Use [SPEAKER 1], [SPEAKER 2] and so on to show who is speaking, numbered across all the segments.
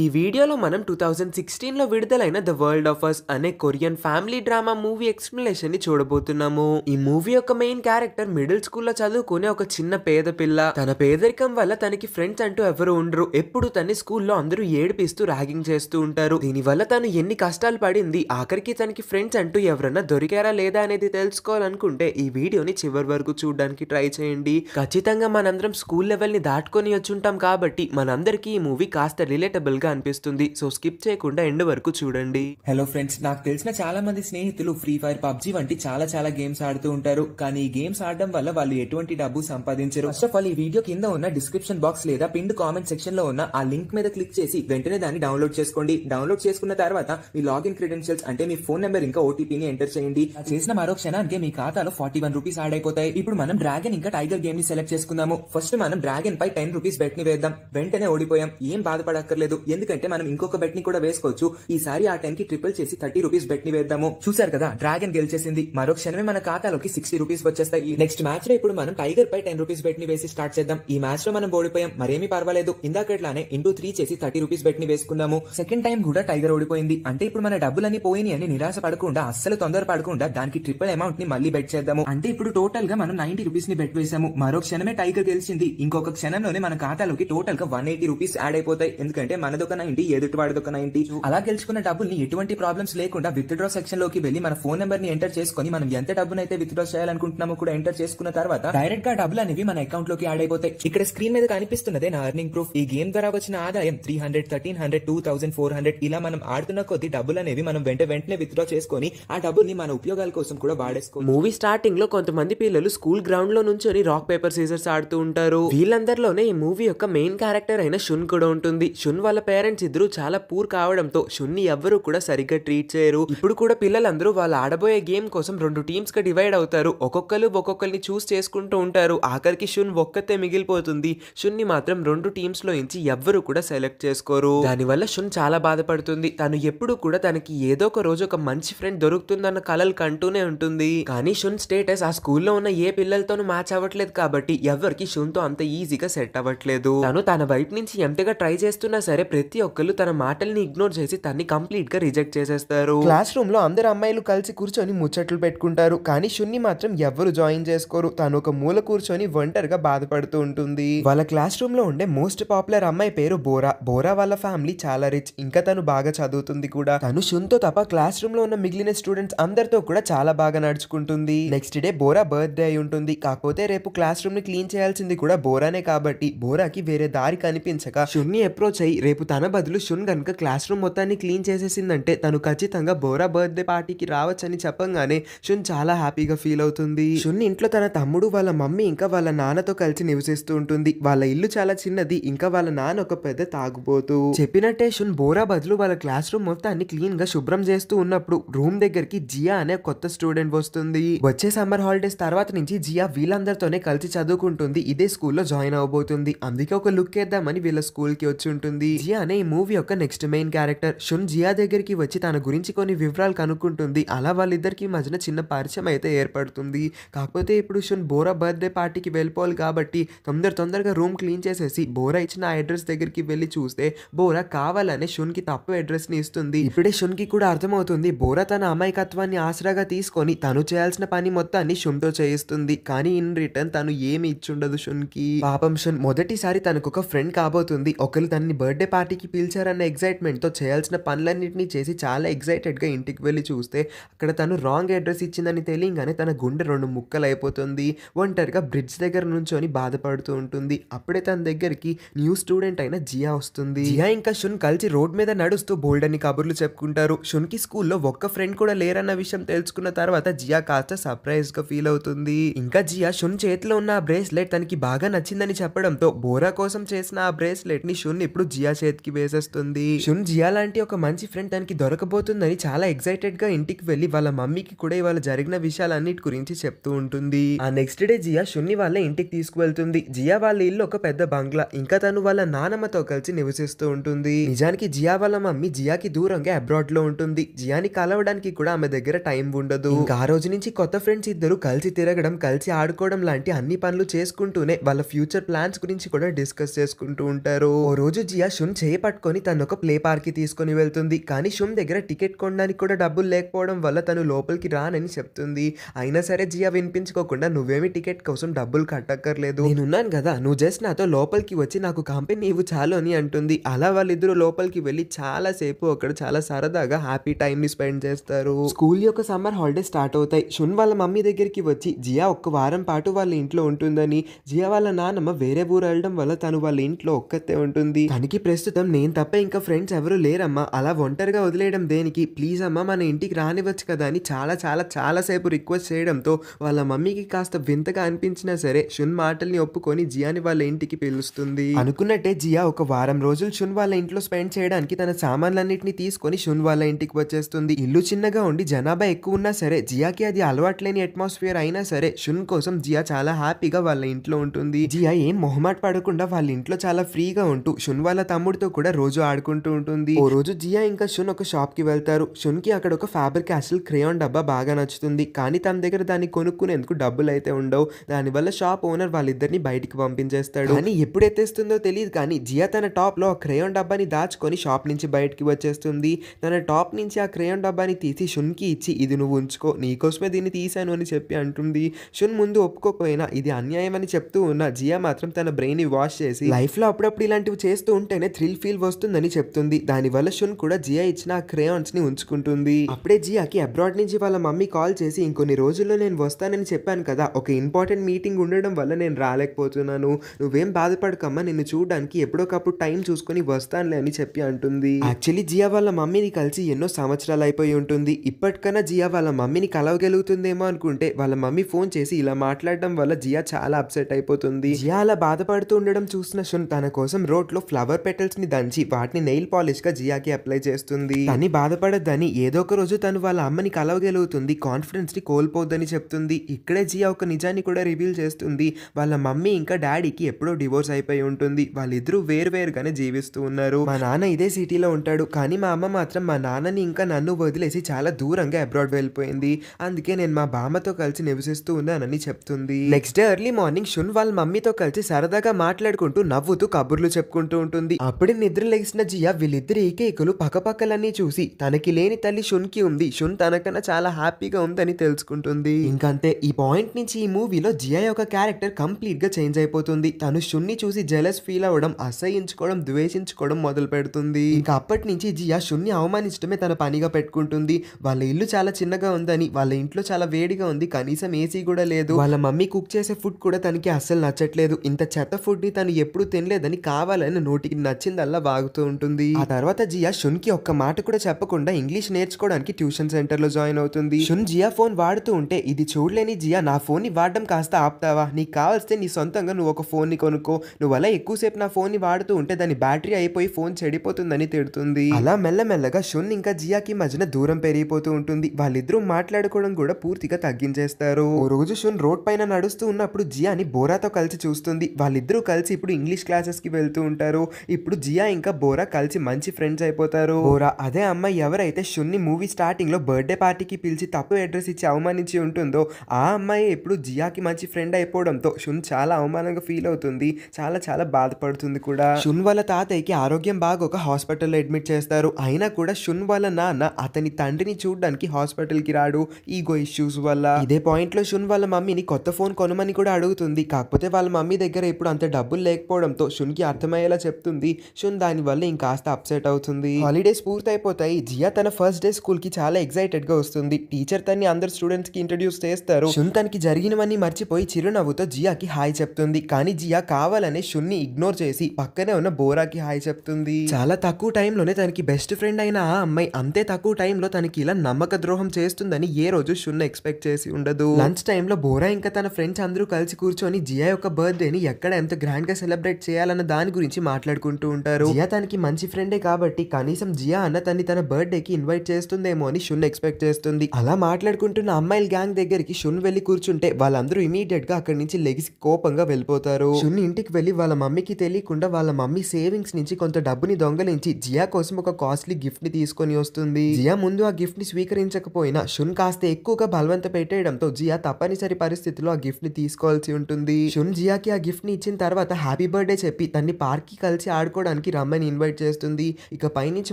[SPEAKER 1] ఈ వీడియోలో మనం టూ థౌజండ్ సిక్స్టీన్లో విడుదలైన ద వరల్డ్ ఆఫ్ అస్ అనే కొరియన్ ఫ్యామిలీ డ్రామా మూవీ ఎక్స్ప్లెనేషన్ని చూడబోతున్నాము. ఈ మూవీ యొక్క మెయిన్ క్యారెక్టర్ మిడిల్ స్కూల్లో చదువుకునే ఒక చిన్న పేద పిల్ల. తన పేదరికం వల్ల తనకి ఫ్రెండ్స్ అంటూ ఎవరు ఉండరు. ఎప్పుడు తన్ని స్కూల్లో అందరూ ఏడిపిస్తూ ర్యాగింగ్ చేస్తూ ఉంటారు. దీనివల్ల తను ఎన్ని కష్టాలు పడింది ఆఖరికి తనకి ఫ్రెండ్స్ అంటూ ఎవరన్నా దొరికారా లేదా అనేది తెలుసుకోవాలనుకుంటే ఈ వీడియోని చివరి వరకు చూడడానికి ట్రై చేయండి. ఖచ్చితంగా మనందరం స్కూల్ లెవెల్ని దాటుకొని వచ్చుంటాం కాబట్టి మనందరికీ ఈ మూవీ కాస్త రిలేటబుల్ గా అనిపిస్తుంది. సో స్కిప్ చేయకుండా ఎండ్ వరకు చూడండి.
[SPEAKER 2] హలో ఫ్రెండ్స్ నాకు తెలిసిన చాలా మంది స్నేహితులు ఫ్రీ ఫైర్ పబ్జి వంటి చాలా చాలా గేమ్స్ ఆడుతూ ఉంటారు. కానీ ఈ గేమ్స్ ఆడడం వల్ల వాళ్ళు ఎటువంటి డబ్బు సంపాదించరు. ఫస్ట్ ఆఫ్ ఆల్ ఈ వీడియో కింద ఉన్న డిస్క్రిప్షన్ బాక్స్ లేదా పిండ్ కామెంట్ సెక్షన్లో ఉన్న ఆ లింక్ మీద క్లిక్ చేసి వెంటనే దాన్ని డౌన్లోడ్ చేసుకోండి. డౌన్లోడ్ చేసుకున్న తర్వాత మీ లాగిన్ క్రెడెన్షియల్స్ అంటే మీ ఫోన్ నెంబర్ ఇంకా ఓటీపీని ఎంటర్ చేయండి. చేసిన మరో క్షణానికి మీ ఖాతాలో ఫార్టీ వన్ రూపీస్ యాడ్ అయిపోతాయి. ఇప్పుడు మనం డ్రాగన్ ఇంకా టైగర్ గేమ్ని సెలెక్ట్ చేసుకుందాము. ఫస్ట్ మనం డ్రాగన్ పై టెన్ రూపీస్ బెట్ని వేద్దాం. వెంటనే ఓడిపోయాం. ఏం బాధపడక్కర్లేదు. ఎందుకంటే మనం ఇంకొక బెట్ని కూడా వేసుకోవచ్చు. ఈసారి ఆ టెన్కి ట్రిపుల్ చేసి థర్టీ రూపీస్ బెట్ని వేద్దాము. చూసారు కదా డ్రాగన్ గెలిచేసింది. మరో క్షణమే మన ఖాతాలోకి సిక్స్టీ రూపీస్ వచ్చేస్తాయి. నెక్స్ట్ మ్యాచ్లో ఇప్పుడు మనం టైగర్ పై టెన్ రూపీస్ బెట్ని వేసి స్టార్ట్ చేద్దాం. ఈ మ్యాచ్లో మనం ఓడిపోయాం మరేమీ పర్వాలేదు. ఇందాకట్లానే ఇంటూ త్రీ చేసి థర్టీ రూపీస్ బెట్ని వేసుకుందాము. సెకండ్ టైం కూడా టైగర్ ఓడిపోయింది. అంటే ఇప్పుడు మన డబ్బులన్నీ పోయినాయి అని నిరాశ పడకుండా అస్సలు తొందర పడకుండా దానికి ట్రిపుల్ అమౌంట్ని మళ్ళీ బెట్ చేద్దాము. అంటే ఇప్పుడు టోటల్గా మనం నైన్టీ రూపీస్ని బెట్ వేసాము మరో క్షణమే టైగర్ గెలిచింది. ఇంకొక క్షణంలోనే మన ఖాతాలోకి టోటల్గా వన్ ఎయిటీ రూపీస్ యాడ్ అయిపోతాయి. ఎందుకంటే మన మనదొక నైన్టీ ఎదుటి వాడిదొక ఏంటి అలా గెలుచుకున్న డబ్బుల్ని ఎటువంటి ప్రాబ్లమ్స్ లేకుండా విత్ డ్రా సెక్షన్లోకి వెళ్ళి మన ఫోన్ నెంబర్ని ఎంటర్ చేసుకొని మనం ఎంత డబ్బునైతే విత్డ్రా చేయాలనుకుంటున్నామో కూడా ఎంటర్ చేసుకున్న తర్వాత డైరెక్ట్గా డబ్బులు అనేవి మన అకౌంట్లోకి యాడ్ అయిపోతాయి. ఇక్కడ స్క్రీన్ మీద కనిపిస్తున్నదే నా అర్నింగ్ ప్రూఫ్ ఈ గేమ్ ద్వారా వచ్చిన ఆదాయం three hundred thirteen hundred two thousand four hundred ఇలా మనం ఆడుతున్న కొద్ది డబ్బులు అనేవి మనం వెంట వెంటనే విత్డ్రా చేసుకుని చేసుకొని ఆ డబ్బుల్ని మన ఉపయోగాల కోసం కూడా వాడేసుకో
[SPEAKER 1] మూవీ స్టార్టింగ్లో కొంతమంది పిల్లలు స్కూల్ గ్రౌండ్లో నుంచొని రాక్ పేపర్ సీజర్స్ ఆడుతూ ఉంటారు. వీళ్ళందరిలోనే ఈ మూవీ యొక్క మెయిన్ క్యారెక్టర్ అయిన షున్ కూడా ఉంటుంది. షున్ వాళ్ళ పేరెంట్స్ ఇద్దరు చాలా పూర్ కావడంతో షున్ని ఎవ్వరూ కూడా సరిగ్గా ట్రీట్ చేయరు. ఇప్పుడు కూడా పిల్లలందరూ వాళ్ళు ఆడబోయే గేమ్ కోసం రెండు టీమ్స్గా డివైడ్ అవుతారు. ఒక్కొక్కరు ఒక్కొక్కరిని చూస్ చేసుకుంటూ ఉంటారు. ఆఖరికి షున్ ఒక్కతే మిగిలిపోతుంది. షున్ని మాత్రం రెండు టీమ్స్లో నుంచి ఎవ్వరూ కూడా సెలెక్ట్ చేసుకోరు. దానివల్ల షున్ చాలా బాధపడుతుంది. తను ఎప్పుడు కూడా తనకి ఏదో ఒక రోజు ఒక మంచి ఫ్రెండ్ దొరుకుతుందన్న కలలు కంటూనే ఉంటుంది. కానీ షున్ స్టేటస్ ఆ స్కూల్లో ఉన్న ఏ పిల్లలతోనూ మ్యాచ్ అవ్వట్లేదు కాబట్టి ఎవరికి షున్తో అంత ఈజీగా సెట్ అవ్వట్లేదు. తను తన వైపు నుంచి ఎంతగా ట్రై చేస్తున్నా సరే ప్రతి ఒక్కరు తన మాటల్ని ఇగ్నోర్ చేసి తన్ని కంప్లీట్గా రిజెక్ట్ చేసేస్తారు. క్లాస్ రూమ్లో అందరు అమ్మాయిలు కలిసి కూర్చొని ముచ్చట్లు పెట్టుకుంటారు. కానీ శున్ని మాత్రం ఎవ్వరు జాయిన్ చేసుకోరు. తను ఒక మూల కూర్చొని ఒంటరిగా బాధపడుతూ ఉంటుంది. వాళ్ళ క్లాస్ రూమ్లో ఉండే మోస్ట్ పాపులర్ అమ్మాయి పేరు బోరా. బోరా వాళ్ళ ఫ్యామిలీ చాలా రిచ్. ఇంకా తను బాగా చదువుతుంది కూడా. తను షున్తో తప్ప క్లాస్ రూమ్లో ఉన్న మిగిలిన స్టూడెంట్స్ అందరితో కూడా చాలా బాగా నడుచుకుంటుంది. నెక్స్ట్ డే బోరా బర్త్డే అయి ఉంటుంది. కాకపోతే రేపు క్లాస్ రూమ్ని క్లీన్ చేయాల్సింది కూడా బోరానే కాబట్టి బోరాకి వేరే దారి కనిపించక శున్ని అప్రోచ్ అయ్యి రేపు తన బదులు షున్ గనుక క్లాస్ రూమ్ మొత్తాన్ని క్లీన్ చేసేసిందంటే తను ఖచ్చితంగా బోరా బర్త్డే పార్టీకి రావచ్చని చెప్పంగానే షున్ చాలా హ్యాపీగా ఫీల్ అవుతుంది. షున్ ఇంట్లో తన తమ్ముడు వాళ్ళ మమ్మీ ఇంకా వాళ్ళ నాన్నతో కలిసి నివసిస్తూ ఉంటుంది. వాళ్ళ ఇల్లు చాలా చిన్నది ఇంకా వాళ్ళ నాన్న ఒక పెద్ద తాగుబోతూ. చెప్పినట్టే షున్ బోరా బదులు వాళ్ళ క్లాస్ రూమ్ మొత్తాన్ని క్లీన్గా శుభ్రం చేస్తూ ఉన్నప్పుడు రూమ్ దగ్గరికి జియా అనే కొత్త స్టూడెంట్ వస్తుంది. వచ్చే సమ్మర్ హాలిడేస్ తర్వాత నుంచి జియా వీళ్ళందరితోనే కలిసి చదువుకుంటుంది. ఇదే స్కూల్లో జాయిన్ అవబోతుంది అందుకే ఒక లుక్ వేద్దామని వీళ్ళ స్కూల్కి వచ్చి ఉంటుంది. జియా అనే ఈ మూవీ యొక్క next main character Shun Jia దగ్గరికి వచ్చి తన గురించి కొన్ని వివరాలు కనుక్కుంటుంది. అలా వాళ్ళిద్దరికి మధ్యన చిన్న పరిచయం అయితే ఏర్పడుతుంది. కాకపోతే ఇప్పుడు షున్ బోరా బర్త్డే పార్టీకి వెళ్ళిపోవాలి కాబట్టి తొందర తొందరగా రూమ్ క్లీన్ చేసేసి బోరా ఇచ్చిన ఆ అడ్రస్ దగ్గరికి వెళ్ళి చూస్తే బోరా కావాలనే షున్కి తప్పు అడ్రస్ని ఇస్తుంది. ఇప్పుడే షున్కి కూడా అర్థమవుతుంది. బోరా తన అమాయకత్వాన్ని ఆసరాగా తీసుకొని తను చేయాల్సిన పని మొత్తాన్ని షున్తో చేయిస్తుంది. కానీ ఇన్ రిటర్న్ తను ఏమి ఇచ్చుండదు షున్కి పాపం షున్ మొదటిసారి తనకు ఒక ఫ్రెండ్ కాబోతుంది. ఒకరు తనని బర్త్డే పార్టీ పార్టీకి పిలిచారన్న ఎక్సైట్మెంట్తో చేయాల్సిన పనులన్నింటినీ చేసి చాలా ఎక్సైటెడ్గా ఇంటికి వెళ్ళి చూస్తే అక్కడ తను రాంగ్ అడ్రస్ ఇచ్చిందని తెలియగానే తన గుండె రెండు ముక్కలు అయిపోతుంది ఒంటరిగా బ్రిడ్జ్ దగ్గర నుంచొని బాధపడుతూ ఉంటుంది. అప్పుడే తన దగ్గరికి న్యూ స్టూడెంట్ అయిన జియా వస్తుంది. జియా ఇంకా షున్ కలిసి రోడ్ మీద నడుస్తూ బోల్డ్ అని కబుర్లు చెప్పుకుంటారు. షున్కి స్కూల్లో ఒక్క ఫ్రెండ్ కూడా లేరన్న విషయం తెలుసుకున్న తర్వాత జియా కాస్త సర్ప్రైజ్గా ఫీల్ అవుతుంది. ఇంకా జియా షున్ చేతిలో ఉన్న ఆ బ్రేస్లెట్ తనకి బాగా నచ్చిందని చెప్పడంతో బోరా కోసం చేసిన ఆ బ్రేస్లెట్ని షున్ ఇప్పుడు జియా చేతికి వేసేస్తుంది. షున్ జియా లాంటి ఒక మంచి ఫ్రెండ్ తనకి దొరకబోతుందని చాలా ఎక్సైటెడ్గా ఇంటికి వెళ్ళి వాళ్ళ మమ్మీకి కూడా ఇవాళ జరిగిన విషయాలన్నిటి గురించి చెప్తూ ఉంటుంది. ఆ నెక్స్ట్ డే జియా షున్ని వాళ్ళ ఇంటికి తీసుకువెళ్తుంది. జియా వాళ్ళ ఇల్లు ఒక పెద్ద బంగ్లా. ఇంకా తను వాళ్ళ నానమ్మతో కలిసి నివసిస్తూ ఉంటుంది. నిజానికి జియా వాళ్ళ మమ్మీ జియాకి దూరంగా అబ్రాడ్లో ఉంటుంది. జియాని కలవడానికి కూడా ఆమె దగ్గర టైం ఉండదు. ఆ రోజు నుంచి కొత్త ఫ్రెండ్స్ ఇద్దరు కలిసి తిరగడం కలిసి ఆడుకోవడం లాంటి అన్ని పనులు చేసుకుంటూనే వాళ్ళ ఫ్యూచర్ ప్లాన్స్ గురించి కూడా డిస్కస్ చేసుకుంటూ ఉంటారు. ఓ రోజు జియా షున్ చేయి పట్టుకొని తను ఒక ప్లే పార్క్ తీసుకొని వెళ్తుంది. కానీ షున్ దగ్గర టికెట్ కొనడానికి కూడా డబ్బులు లేకపోవడం వల్ల తను లోపలికి రానని చెప్తుంది. అయినా సరే జియా వినిపించుకోకుండా నువ్వేమి టికెట్ కోసం డబ్బులు కట్టక్కర్లేదు. నేనున్నాను కదా నువ్వు జస్ట్ నాతో లోపలికి వచ్చి నాకు కంపెనీ ఇవ్వు చాలు అని అంటుంది. అలా వాళ్ళిద్దరూ లోపలికి వెళ్ళి చాలాసేపు అక్కడ చాలా సరదాగా హ్యాపీ టైంని స్పెండ్ చేస్తారు. స్కూల్ యొక్క సమ్మర్ హాలిడే స్టార్ట్ అవుతాయి. షున్ వాళ్ళ మమ్మీ దగ్గరికి వచ్చి జియా ఒక్క వారం పాటు వాళ్ళ ఇంట్లో ఉంటుందని. జియా వాళ్ళ నాన్నమ్మ వేరే ఊరు వెళ్ళడం వల్ల తను వాళ్ళ ఇంట్లో ఒక్కతే ఉంటుంది. తనకి ప్రస్తుతం నేను తప్ప ఇంకా ఫ్రెండ్స్ ఎవరు లేరమ్మా. అలా ఒంటరిగా వదిలేయడం దేనికి? ప్లీజ్ అమ్మా మన ఇంటికి రానివ్వచ్చు కదా అని చాలా చాలా చాలాసేపు రిక్వెస్ట్ చేయడంతో వాళ్ళ మమ్మీకి కాస్త వింతగా అనిపించినా సరే షున్ మాటల్ని ఒప్పుకొని జియాని వాళ్ళ ఇంటికి పిలుస్తుంది. అనుకున్నట్టే జియా ఒక వారం రోజులు షున్ వాళ్ళ ఇంట్లో స్పెండ్ చేయడానికి తన సామాన్లన్నింటినీ తీసుకొని షున్ వాళ్ళ ఇంటికి వచ్చేస్తుంది. ఇల్లు చిన్నగా ఉండి జనాభా ఎక్కువ ఉన్నా సరే జియాకి అది అలవాట్లేని అట్మాస్ఫియర్ అయినా సరే షున్ కోసం జియా చాలా హ్యాపీగా వాళ్ళ ఇంట్లో ఉంటుంది. జియా ఏం మొహమాట పడకుండా వాళ్ళ ఇంట్లో చాలా ఫ్రీగా ఉంటూ షున్ వాళ్ళ తమ్ముడితో కూడా రోజు ఆడుకుంటూ ఉంటుంది. ఓ రోజు జియా ఇంకా షున్ ఒక షాప్కి వెళ్తారు. షున్కి అక్కడ ఒక ఫ్యాబ్రిక్ క్యాసిల్ క్రేయాన్ డబ్బా బాగా నచ్చుతుంది. కానీ తన దగ్గర దాన్ని కొనుక్కునేందుకు డబ్బులు అయితే ఉండవు. దానివల్ల షాప్ ఓనర్ వాళ్ళిద్దరిని బయటికి పంపించేస్తాడు. కానీ ఎప్పుడు ఎత్తేస్తుందో తెలియదు కానీ జియా తన టాప్లో ఆ క్రేయాన్ డబ్బాని దాచుకొని షాప్ నుంచి బయటికి వచ్చేస్తుంది. తన టాప్ నుంచి ఆ క్రేయాన్ డబ్బాని తీసి షున్కి ఇచ్చి ఇది నువ్వు ఉంచుకో. నీకోసమే దీన్ని తీశాను అని చెప్పి అంటుంది. షున్ ముందు ఒప్పుకోకపోయినా ఇది అన్యాయం అని చెప్తూ ఉన్న జియా మాత్రం తన బ్రెయిన్ని వాష్ చేసి లైఫ్లో అప్పుడప్పుడు ఇలాంటివి చేస్తూ ఉంటేనే థ్రిల్ ఫీల్ వస్తుందని చెప్తుంది. దానివల్ల షున్ కూడా జియా ఇచ్చిన ఆ క్రేయాన్స్ని ఉంచుకుంటుంది. అప్పుడే జియాకి అబ్రాడ్ నుంచి వాళ్ళ మమ్మీ కాల్ చేసి ఇంకొన్ని రోజుల్లో నేను వస్తానని చెప్పాను కదా ఒక ఇంపార్టెంట్ మీటింగ్ ఉండడం వల్ల నేను రాలేకపోతున్నాను. నువ్వేం బాధపడకమ్మా నిన్ను చూడడానికి ఎప్పుడోకప్పుడు టైం చూసుకొని వస్తానులే అని చెప్పి అంటుంది. యాక్చువల్లీ జియా వాళ్ళ మమ్మీని కలిసి ఎన్నో సంవత్సరాలు అయిపోయి ఉంటుంది. ఇప్పటికన్నా జియా వాళ్ళ మమ్మీని కలవగలుగుతుందేమో అనుకుంటే వాళ్ళ మమ్మీ ఫోన్ చేసి ఇలా మాట్లాడడం వల్ల జియా చాలా అప్సెట్ అయిపోతుంది. జియా అలా బాధపడుతూ ఉండడం చూసిన షున్ తన కోసం రోడ్లో ఫ్లవర్ పెటల్స్ ని దంచి వాటిని నెయిల్ పాలిష్గా జియాకి అప్లై చేస్తుంది. తని బాధపడద్దని ఏదో ఒక రోజు తను వాళ్ళ అమ్మని కలవగలుగుతుంది కాన్ఫిడెన్స్ని కోల్పోద్దని చెప్తుంది. ఇక్కడే జియా ఒక నిజాన్ని కూడా రివీల్ చేస్తుంది. వాళ్ళ మమ్మీ ఇంకా డాడీకి ఎప్పుడో డివోర్స్ అయిపోయి ఉంటుంది. వాళ్ళిద్దరూ వేరువేరుగానే జీవిస్తూ ఉన్నారు. మా నాన్న ఇదే సిటీలో ఉంటాడు కానీ మా అమ్మ మాత్రం మా నాన్నని ఇంకా నన్ను వదిలేసి చాలా దూరంగా అబ్రాడ్ వెళ్ళిపోయింది. అందుకే నేను మా బామ్మతో కలిసి నివసిస్తూ ఉన్నానని చెప్తుంది. Next day early morning Shun వాళ్ళ మమ్మీతో కలిసి సరదాగా మాట్లాడుకుంటూ నవ్వుతూ కబుర్లు చెప్పుకుంటూ ఉంటుంది. అప్పుడే నిద్ర లేచిన జియా వీళ్ళిద్దరి ఏకైకలు పక్కపక్కలన్నీ చూసి తనకి లేని తల్లి షున్కి ఉంది. షున్ తనకన్నా చాలా హ్యాపీగా ఉందని తెలుసుకుంటుంది. ఇంకంతే ఈ పాయింట్ నుంచి ఈ మూవీలో జియా యొక్క క్యారెక్టర్ కంప్లీట్గా చేంజ్ అయిపోతుంది. తను షున్ని చూసి జెలస్ ఫీల్ అవ్వడం అసహించుకోవడం ద్వేషించుకోవడం మొదలు పెడుతుంది. ఇంకా అప్పటి నుంచి జియా షున్ని అవమానించడమే తన పనిగా పెట్టుకుంటుంది. వాళ్ళ ఇల్లు చాలా చిన్నగా ఉందని వాళ్ళ ఇంట్లో చాలా వేడిగా ఉంది. కనీసం ఏసీ కూడా లేదు. వాళ్ళ మమ్మీ కుక్ చేసే ఫుడ్ కూడా తనకి అస్సలు నచ్చట్లేదు. ఇంత చెత్త ఫుడ్ని తను ఎప్పుడు తినలేదని కావాలని నోటికి నచ్చింది అలా వాగుతూ ఉంటుంది. ఆ తర్వాత జియా షున్కి ఒక్క మాట కూడా చెప్పకుండా ఇంగ్లీష్ నేర్చుకోవడానికి ట్యూషన్ సెంటర్లో జాయిన్ అవుతుంది. షున్ జియా ఫోన్ వాడుతూ ఉంటే ఇది చూడలేని జియా నా ఫోన్ని వాడడం కాస్త ఆపుతావా? నీకు కావాల్స్తే నీ సొంతంగా నువ్వు ఒక ఫోన్ని కొనుక్కో. నువ్వు అలా ఎక్కువసేపు నా ఫోన్ని వాడుతూ ఉంటే దాని బ్యాటరీ అయిపోయి ఫోన్ చెడిపోతుందని తిడుతుంది. అలా మెల్లమెల్లగా షున్ ఇంకా జియాకి మధ్యన దూరం పెరిగిపోతూ ఉంటుంది. వాళ్ళిద్దరూ మాట్లాడుకోవడం కూడా పూర్తిగా తగ్గించేస్తారు. ఓ రోజు షున్ రోడ్ పైన నడుస్తూ ఉన్నప్పుడు జియాని బోరాతో కలిసి చూస్తుంది. వాళ్ళిద్దరూ కలిసి ఇప్పుడు ఇంగ్లీష్ క్లాసెస్కి వెళ్తూ ఉంటారు. ఇప్పుడు జియా ఇంకా బోరా కలిసి మంచి ఫ్రెండ్స్ అయిపోతారు. బోరా అదే అమ్మాయి ఎవరైతే షున్ని మూవీ స్టార్టింగ్లో బర్త్డే పార్టీకి పిలిచి తప్పు అడ్రస్ ఇచ్చి అవమానించి ఉంటుందో ఆ అమ్మాయి ఇప్పుడు జియాకి మంచి ఫ్రెండ్ అయిపోవడంతో షున్ చాలా అవమానంగా ఫీల్ అవుతుంది. చాలా చాలా బాధపడుతుంది కూడా. షున్ వాళ్ళ తాతయ్యకి ఆరోగ్యం బాగోక హాస్పిటల్లో అడ్మిట్ చేస్తారు. అయినా కూడా షున్ వాళ్ళ నాన్న అతని తండ్రిని చూడడానికి హాస్పిటల్కి రాడు ఈగో ఇష్యూస్ వల్ల. ఇదే పాయింట్లో షున్ వాళ్ళ మమ్మీని కొత్త ఫోన్ కొనమని కూడా అడుగుతుంది. కాకపోతే వాళ్ళ మమ్మీ దగ్గర ఇప్పుడు అంత డబ్బులు లేకపోవడంతో షున్కి అర్థమయ్యేలా చెప్తుంది. షున్ దాని వల్ల ఇంకాస్త అప్సెట్ అవుతుంది. హాలిడేస్ పూర్తయిపోతాయి. జియా తన ఫస్ట్ డే స్కూల్కి చాలా ఎక్సైటెడ్గా వస్తుంది. టీచర్ తన్ని అందరు స్టూడెంట్స్కి ఇంట్రడ్యూస్ చేస్తారు. షున్ తనకి జరిగినవన్నీ మర్చిపోయి చిరునవ్వుతో జియాకి హాయ్ చెప్తుంది. కానీ జియా కావాలనే షున్ని ఇగ్నోర్ చేసి పక్కనే ఉన్న బోరాకి హాయ్ చెప్తుంది. చాలా తక్కువ టైంలోనే తనకి బెస్ట్ ఫ్రెండ్ అయిన ఆ అమ్మాయి అంతే తక్కువ టైంలో తనకి ఇలా నమ్మక ద్రోహం చేస్తుందని ఏ రోజు షున్ ఎక్స్పెక్ట్ చేసి ఉండదు. లంచ్ టైంలో బోరా ఇంకా తన ఫ్రెండ్స్ అందరూ కలిసి కూర్చొని జియా యొక్క బర్త్డేని ఎక్కడ ఎంత గ్రాండ్గా సెలబ్రేట్ చేయాలన్న దాని గురించి మాట్లాడుకుంటూ ఉంటారు. జియా తనకి మంచి ఫ్రెండే కాబట్టి కనీసం జియా అన్న తన్ని తన బర్త్డే కి ఇన్వైట్ చేస్తుందేమో అని షున్ ఎక్స్పెక్ట్ చేస్తుంది. అలా మాట్లాడుకుంటున్న అమ్మాయిల గ్యాంగ్ దగ్గరికి షున్ వెళ్ళి కూర్చుంటే వాళ్ళందరూ ఇమీడియట్గా అక్కడి నుంచి లెగిసి కోపంగా వెళ్ళిపోతారు. షున్ ఇంటికి వెళ్ళి వాళ్ళ మమ్మీకి తెలియకుండా వాళ్ళ మమ్మీ సేవింగ్స్ నుంచి కొంత డబ్బుని దొంగలించి జియా కోసం ఒక కాస్ట్లీ గిఫ్ట్ని తీసుకొని వస్తుంది. జియా ముందు ఆ గిఫ్ట్ని స్వీకరించకపోయినా షున్ కాస్త ఎక్కువగా బలవంత పెట్టేయడంతో జియా తప్పనిసరి పరిస్థితిలో ఆ గిఫ్ట్ని తీసుకోవాల్సి ఉంటుంది. షున్ జియాకి ఆ గిఫ్ట్ని ఇచ్చిన తర్వాత హ్యాపీ బర్త్డే చెప్పి తన్ని పార్క్కి కలిసి ఆడుకోవడానికి చూడడానికి రమ్మని ఇన్వైట్ చేస్తుంది. ఇక పైనుంచి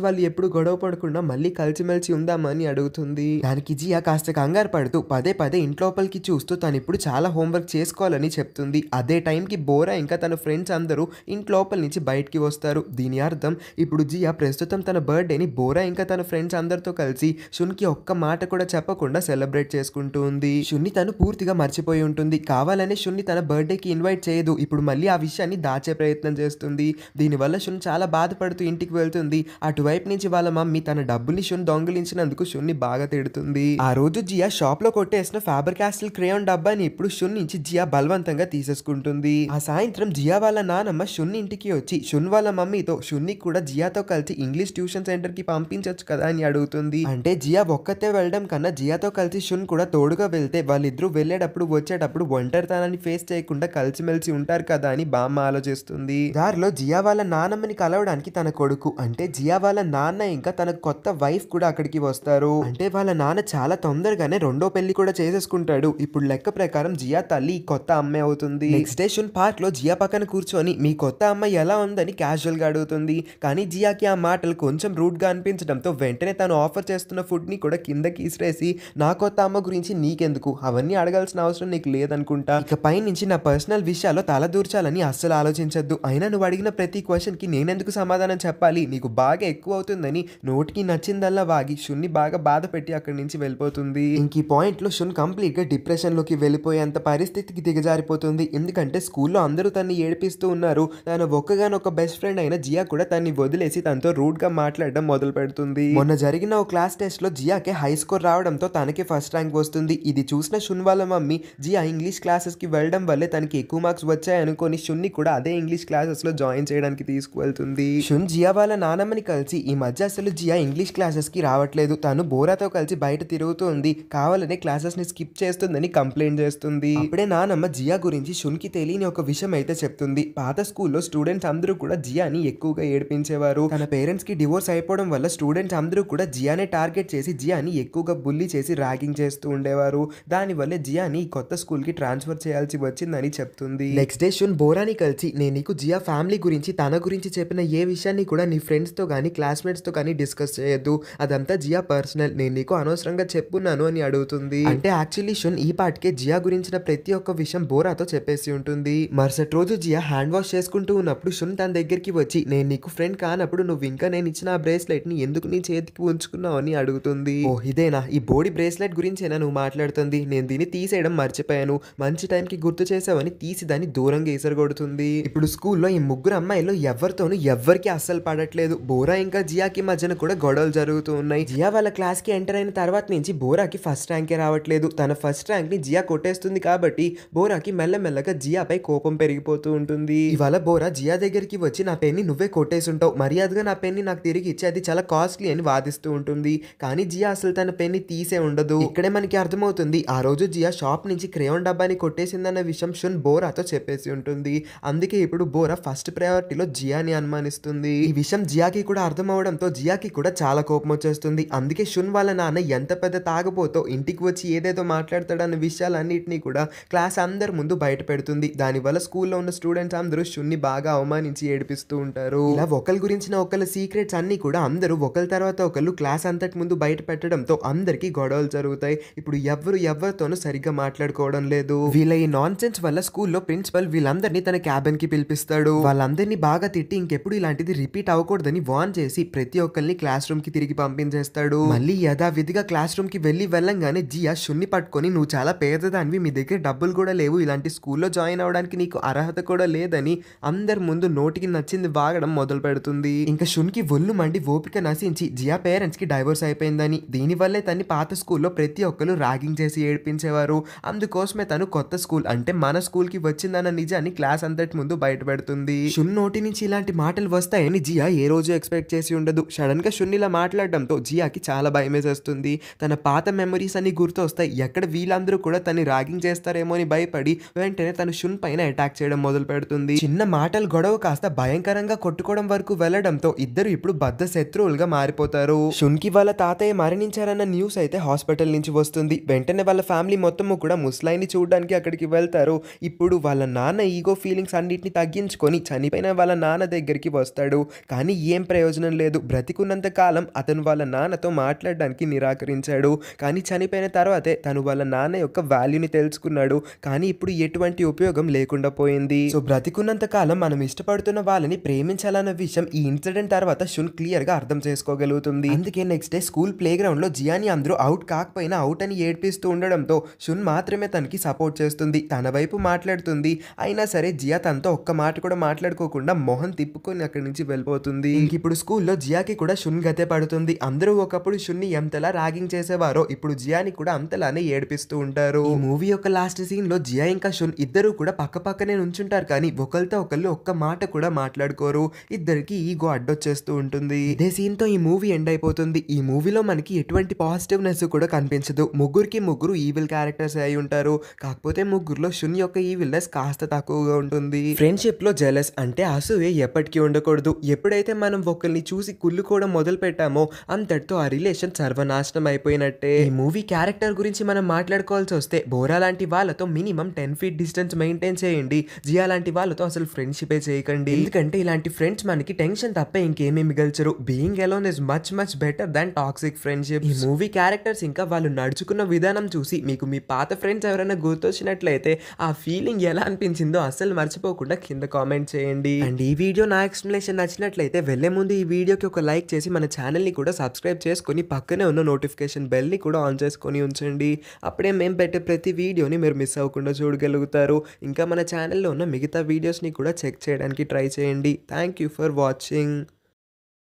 [SPEAKER 1] వాళ్ళు ఎప్పుడు గొడవ పడకుండా మళ్ళీ కలిసిమెలిసి ఉందామని అడుగుతుంది. దానికి జియా కాస్త కంగారు పడుతూ పదే పదే ఇంట్లోపలికి చూస్తూ తను ఇప్పుడు చాలా హోంవర్క్ చేసుకోవాలని చెప్తుంది. అదే టైంకి బోరా ఇంకా తన ఫ్రెండ్స్ అందరూ ఇంట్లోపల నుంచి బయటికి వస్తారు. దీని అర్థం ఇప్పుడు జియా ప్రస్తుతం తన బర్త్డేని బోరా ఇంకా తన ఫ్రెండ్స్ అందరితో కలిసి షున్కి ఒక్క మాట కూడా చెప్పకుండా సెలబ్రేట్ చేసుకుంటూ ఉంది. షున్ని తను పూర్తిగా మర్చిపోయి ఉంటుంది. కావాలనే షున్ని తన బర్త్డేకి ఇన్వైట్ చేయదు. ఇప్పుడు మళ్ళీ ఆ విషయాన్ని దాచే ప్రయత్నం చేస్తుంది. దీనివల్ల షున్ చాలా బాధపడుతూ ఇంటికి వెళ్తుంది. అటువైపు నుంచి వాళ్ళ మమ్మీ తన డబ్బుని షున్ దొంగిలించినందుకు షున్ని బాగా తిడుతుంది. ఆ రోజు జియా షాప్లో కొట్టేసిన ఫ్యాబర్ క్యాస్టిల్ క్రేయోన్ డబ్బాని ఇప్పుడు షున్ నుంచి జియా బలవంతంగా తీసేసుకుంటుంది. ఆ సాయంత్రం జియా వాళ్ళ నానమ్మ షున్ ఇంటికి వచ్చి షున్ వాళ్ళ మమ్మీతో షున్ని కూడా జియాతో కలిసి ఇంగ్లీష్ ట్యూషన్ సెంటర్కి పంపించవచ్చు కదా అని అడుగుతుంది. అంటే జియా ఒక్కతే వెళ్ళడం కన్నా జియాతో కలిసి షున్ కూడా తోడుగా వెళ్తే వాళ్ళిద్దరూ వెళ్ళేటప్పుడు వచ్చేటప్పుడు ఒంటరితనాన్ని ఫేస్ చేయకుండా కలిసిమెలిసి ఉంటారు కదా అని బామ్మ ఆలోచిస్తుంది. దారిలో జియా వాళ్ళ నానమ్మ నానమ్మని కలవడానికి తన కొడుకు. అంటే జియా వాళ్ళ నాన్న ఇంకా తన కొత్త వైఫ్ కూడా అక్కడికి వస్తారు. అంటే వాళ్ళ నాన్న చాలా తొందరగానే రెండో పెళ్ళి కూడా చేసేసుకుంటాడు. ఇప్పుడు లెక్క ప్రకారం జియా తల్లి కొత్త అమ్మాయి అవుతుంది. నెక్స్ట్ డే పార్క్లో జియా పక్కన కూర్చొని మీ కొత్త అమ్మాయి ఎలా ఉందని క్యాజువల్గా అడుగుతుంది. కానీ జియాకి ఆ మాటలు కొంచెం రూట్గా అనిపించడంతో వెంటనే తను ఆఫర్ చేస్తున్న ఫుడ్ని కూడా కిందకి ఇసిరేసి నా కొత్త అమ్మ గురించి నీకెందుకు? అవన్నీ అడగాల్సిన అవసరం నీకు లేదనుకుంటా. ఇక పైనుంచి నా పర్సనల్ విషయాల్లో తల దూర్చాలని అస్సలు ఆలోచించద్దు. అయినా నువ్వు అడిగిన ప్రతి క్వశ్చన్కి నేనెందుకు సమాధానం చెప్పాలి? నీకు బాగా ఎక్కువ అవుతుందని నోటికి నచ్చిందల్లా వాగి షున్ని బాగా బాధ పెట్టి అక్కడి నుంచి వెళ్ళిపోతుంది. ఇంక ఈ పాయింట్లో షున్ కంప్లీట్గా డిప్రెషన్లోకి వెళ్ళిపోయేంత పరిస్థితికి దిగజారిపోతుంది. ఎందుకంటే స్కూల్లో అందరూ తన్ని ఏడిపిస్తూ ఉన్నారు. తన ఒక్కగానొక్క బెస్ట్ ఫ్రెండ్ అయిన జియా కూడా తన్ని వదిలేసి తనతో రూడ్గా మాట్లాడడం మొదలు పెడుతుంది. మొన్న జరిగిన ఓ క్లాస్ టెస్ట్లో జియాకే హై స్కోర్ రావడంతో తనకి ఫస్ట్ ర్యాంక్ వస్తుంది. ఇది చూసిన షున్ వాళ్ళ మమ్మీ జియా ఇంగ్లీష్ క్లాసెస్కి వెళ్ళడం వల్లే తనకి ఎక్కువ మార్క్స్ వచ్చాయనుకొని షున్ని కూడా అదే ఇంగ్లీష్ క్లాసెస్లో జాయిన్ చేయడానికి తీసుకు తీసుకువెళ్తుంది షున్ జియా వాళ్ళ నానమ్మని కలిసి ఈ మధ్య అసలు జియా ఇంగ్లీష్ క్లాసెస్కి రావట్లేదు. తను బోరాతో కలిసి బయట తిరుగుతూ ఉంది కావాలనే క్లాసెస్ని స్కిప్ చేస్తుందని కంప్లైంట్ చేస్తుంది. అప్పుడే నానమ్మ జియా గురించి షున్కి తెలియని ఒక విషయం అయితే చెప్తుంది. పాత స్కూల్లో స్టూడెంట్స్ అందరూ కూడా జియాని ఎక్కువగా ఏడిపించేవారు. తన పేరెంట్స్కి డివోర్స్ అయిపోవడం వల్ల స్టూడెంట్స్ అందరూ కూడా జియానే టార్గెట్ చేసి జియాని ఎక్కువగా బుల్లి చేసి ర్యాగింగ్ చేస్తూ ఉండేవారు. దాని వల్ల జియాని కొత్త స్కూల్కి ట్రాన్స్ఫర్ చేయాల్సి వచ్చిందని చెప్తుంది. నెక్స్ట్ డే షున్ బోరాని కలిసి నేను నీకు జియా ఫ్యామిలీ గురించి తన గురించి చెప్పిన ఏ విషయాన్ని కూడా నీ ఫ్రెండ్స్తో కానీ క్లాస్మేట్స్తో కానీ డిస్కస్ చేయొద్దు. అదంతా జియా పర్సనల్. నేను నీకు అనవసరంగా చెప్పున్నాను అని అడుగుతుంది. అంటే యాక్చువల్లీ షున్ ఈ పాటికే జియా గురించిన ప్రతి ఒక్క విషయం బోరాతో చెప్పేసి ఉంటుంది. మరుసటి రోజు జియా హ్యాండ్ వాష్ చేసుకుంటూ ఉన్నప్పుడు షున్ తన దగ్గరికి వచ్చి నేను నీకు ఫ్రెండ్ కానప్పుడు నువ్వు ఇంకా నేను ఇచ్చిన ఆ బ్రేస్లెట్ని ఎందుకు నీ చేతికి ఉంచుకున్నావు? అని అడుగుతుంది. ఓ ఇదేనా? ఈ బోడీ బ్రేస్లెట్ గురించేనా నువ్వు మాట్లాడుతుంది? నేను దీన్ని తీసేయడం మర్చిపోయాను. మంచి టైంకి గుర్తు చేసావని తీసి దాన్ని దూరంగా ఎసరగొడుతుంది. ఇప్పుడు స్కూల్లో ఈ ముగ్గురు అమ్మాయిలు ఎవరితోనూ ఎవరికి అస్సలు పడట్లేదు. బోరా ఇంకా జియాకి మధ్యన కూడా గొడవలు జరుగుతూ ఉన్నాయి. జియా వాళ్ళ క్లాస్కి ఎంటర్ అయిన తర్వాత నుంచి బోరాకి ఫస్ట్ ర్యాంకే రావట్లేదు. తన ఫస్ట్ ర్యాంక్ని జియా కొట్టేస్తుంది కాబట్టి బోరాకి మెల్లమెల్లగా జియాపై కోపం పెరిగిపోతూ ఉంటుంది. ఇవాళ బోరా జియా దగ్గరికి వచ్చి నా పెన్ని నువ్వే కొట్టేసుంటావు. మర్యాదగా నా పెన్ని నాకు తిరిగి ఇచ్చి అది చాలా కాస్ట్లీ అని వాదిస్తూ ఉంటుంది. కానీ జియా అసలు తన పెన్ని తీసే ఉండదు. ఇక్కడే మనకి అర్థమవుతుంది. ఆ రోజు జియా షాప్ నుంచి క్రేయోన్ డబ్బాని కొట్టేసిందన్న విషయం షున్ బోరాతో చెప్పేసి ఉంటుంది. అందుకే ఇప్పుడు బోరా ఫస్ట్ ప్రయారిటీలో జియా జియాని అనుమానిస్తుంది. ఈ విషయం జియాకి కూడా అర్థం అవడంతో జియాకి కూడా చాలా కోపం వచ్చేస్తుంది. అందుకే షున్ వాళ్ళ నాన్న ఎంత పెద్ద తాగబోతో ఇంటికి వచ్చి ఏదేదో మాట్లాడతాడన్న విషయాలన్నింటినీ కూడా క్లాస్ అందరి ముందు బయట పెడుతుంది. దానివల్ల స్కూల్లో ఉన్న స్టూడెంట్స్ అందరూ షున్ని బాగా అవమానించి ఏడిపిస్తూ ఉంటారు. ఇలా ఒకరి గురించిన ఒకళ్ళ సీక్రెట్స్ అన్ని కూడా అందరూ ఒకరి తర్వాత ఒకళ్ళు క్లాస్ అంతటి ముందు బయట పెట్టడంతో అందరికీ గొడవలు జరుగుతాయి. ఇప్పుడు ఎవరు ఎవరితోనూ సరిగ్గా మాట్లాడుకోవడం లేదు. వీళ్ళ ఈ నాన్ సెన్స్ వల్ల స్కూల్లో ప్రిన్సిపల్ వీళ్ళందరినీ తన క్యాబిన్కి పిలిపిస్తాడు. వాళ్ళందరినీ బాగా తిట్టి ఇంకెప్పుడు ఇలాంటిది రిపీట్ అవ్వకూడదని వార్న్ చేసి ప్రతి ఒక్కరిని క్లాస్ రూమ్కి తిరిగి పంపించేస్తాడు. మళ్ళీ యథావిధిగా క్లాస్ రూమ్కి వెళ్ళి వెళ్ళంగానే జియా షున్ని పట్టుకొని నువ్వు చాలా పేదదానివి మీ దగ్గర డబ్బులు కూడా లేవు ఇలాంటి స్కూల్లో జాయిన్ అవడానికి నీకు అర్హత కూడా లేదని అందరి ముందు నోటికి నచ్చింది వాగడం మొదలు పెడుతుంది. ఇంకా షున్కి ఒళ్ళు మండి ఓపిక నశించి జియా పేరెంట్స్కి డైవర్స్ అయిపోయిందని దీనివల్లే తన్ని పాత స్కూల్లో ప్రతి ఒక్కరు ర్యాగింగ్ చేసి ఏడిపించేవారు. అందుకోసమే తను కొత్త స్కూల్ అంటే మన స్కూల్కి వచ్చిందన్న నిజాన్ని క్లాస్ అంతటి ముందు బయట పెడుతుంది షున్ నోటి నుంచి ఇలా ఇలాంటి మాటలు వస్తాయని జియా ఏ రోజు ఎక్స్పెక్ట్ చేసి ఉండదు. సడన్గా గా మాట్లాడడంతో జియాకి చాలా భయం వేసేస్తుంది. తన పాత మెమరీస్ అన్ని గుర్తొస్తాయి. ఎక్కడ వీళ్ళందరూ కూడా తను ర్యాగింగ్ చేస్తారేమో అని భయపడి వెంటనే తను షున్ పైన అటాక్ చేయడం మొదలు పెడుతుంది. చిన్న మాటలు గొడవ కాస్త భయంకరంగా కొట్టుకోవడం వరకు వెళ్ళడంతో ఇద్దరు ఇప్పుడు బద్ద శత్రువులుగా మారిపోతారు. షున్కి వాళ్ళ తాతయ్య మరణించారన్న న్యూస్ అయితే హాస్పిటల్ నుంచి వస్తుంది. వెంటనే వాళ్ళ ఫ్యామిలీ మొత్తము కూడా ముస్లాయిని చూడడానికి అక్కడికి వెళ్తారు. ఇప్పుడు వాళ్ళ నాన్న ఈగో ఫీలింగ్స్ అన్నిటిని తగ్గించుకొని చనిపోయిన వాళ్ళ నాన్న దగ్గరికి వస్తాడు. కానీ ఏం ప్రయోజనం లేదు. బ్రతికున్నంత కాలం అతను వాళ్ళ నాన్నతో మాట్లాడడానికి నిరాకరించాడు. కానీ చనిపోయిన తర్వాతే తను వాళ్ళ నాన్న యొక్క వాల్యూని తెలుసుకున్నాడు. కానీ ఇప్పుడు ఎటువంటి ఉపయోగం లేకుండా పోయింది. సో బ్రతికున్నంత కాలం మనం ఇష్టపడుతున్న వాళ్ళని ప్రేమించాలన్న విషయం ఈ ఇన్సిడెంట్ తర్వాత షున్ క్లియర్గా అర్థం చేసుకోగలుగుతుంది. అందుకే నెక్స్ట్ డే స్కూల్ ప్లే గ్రౌండ్లో జియాని అందరూ అవుట్ కాకపోయినా అవుట్ అని ఏడ్పిస్తూ ఉండడంతో షున్ మాత్రమే తనకి సపోర్ట్ చేస్తుంది. తన వైపు మాట్లాడుతుంది. అయినా సరే జియా తనతో ఒక్క మాట కూడా మాట్లాడుకోకుండా మోహన్ తిప్పుకొని అక్కడి నుంచి వెళ్ళిపోతుంది. ఇంక ఇప్పుడు స్కూల్లో జియాకి కూడా షున్ గతే పడుతుంది. అందరూ ఒకప్పుడు షున్ని ఎంతలా ర్యాగింగ్ చేసేవారో ఇప్పుడు జియాని కూడా అంతలానే ఏడిపిస్తూ ఉంటారు. ఈ మూవీ యొక్క లాస్ట్ సీన్లో జియా ఇంకా షున్ ఇద్దరు కూడా పక్క పక్కనే నుంచుంటారు కానీ ఒకరితో ఒకళ్ళు ఒక్క మాట కూడా మాట్లాడుకోరు. ఇద్దరికి ఈగో అడ్డొచ్చేస్తూ ఉంటుంది. ఇదే సీన్తో ఈ మూవీ ఎండ్ అయిపోతుంది. ఈ మూవీలో మనకి ఎటువంటి పాజిటివ్నెస్ కూడా కనిపించదు. ముగ్గురికి ముగ్గురు ఈవిల్ క్యారెక్టర్స్ అయి ఉంటారు. కాకపోతే ముగ్గురులో షున్ యొక్క ఈవిల్నెస్ కాస్త తక్కువగా ఉంటుంది. ఫ్రెండ్షిప్లో జెలస్ అంటే అసూయ ఎప్పటికీ ఉండకూడదు. ఎప్పుడైతే మనం ఒకరిని చూసి కుళ్ళుకోవడం మొదలు పెట్టామో అంతటితో ఆ రిలేషన్ సర్వనాశనం అయిపోయినట్టే. ఈ మూవీ క్యారెక్టర్ గురించి మనం మాట్లాడుకోవాల్సి వస్తే బోరా లాంటి వాళ్ళతో minimum ten feet distance maintain చేయండి. జియా లాంటి వాళ్ళతో అసలు ఫ్రెండ్షిపే చేయకండి. ఎందుకంటే ఇలాంటి ఫ్రెండ్స్ మనకి టెన్షన్ తప్ప ఇంకేమీ మిగల్చరు. Being alone is much much better than toxic friendship ఈ మూవీ క్యారెక్టర్స్ ఇంకా వాళ్ళు నడుచుకున్న విధానం చూసి మీకు మీ పాత ఫ్రెండ్స్ ఎవరైనా గుర్తొచ్చినట్లయితే ఆ ఫీలింగ్ ఎలా అనిపించిందో అసలు మర్చిపోకుండా కింద కామెంట్ చేయండి. అండ్ ఈ వీడియో నా ఎక్స్ప్లెనేషన్ నచ్చినట్లయితే వెళ్ళే ముందు ఈ వీడియోకి ఒక లైక్ చేసి మన ఛానల్ని కూడా సబ్స్క్రైబ్ చేసుకొని పక్కనే ఉన్న నోటిఫికేషన్ బెల్ని కూడా ఆన్ చేసుకొని ఉంచండి. అప్పుడే మేము పెట్టే ప్రతి వీడియోని మీరు మిస్ అవ్వకుండా చూడగలుగుతారు. ఇంకా మన ఛానల్లో ఉన్న మిగతా వీడియోస్ని కూడా చెక్ చేయడానికి ట్రై చేయండి. Thank you for watching